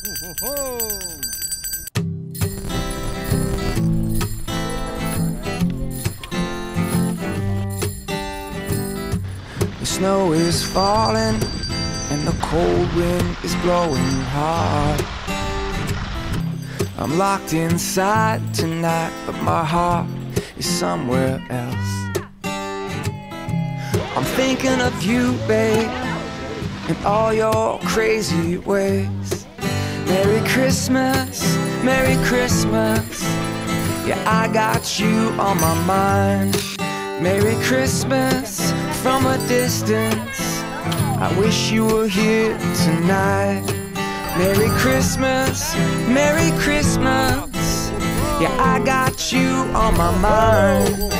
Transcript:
The snow is falling and the cold wind is blowing hard. I'm locked inside tonight, but my heart is somewhere else. I'm thinking of you, babe, and all your crazy ways. Merry Christmas, Merry Christmas. Yeah, I got you on my mind. Merry Christmas from a distance. I wish you were here tonight. Merry Christmas, Merry Christmas. Yeah, I got you on my mind.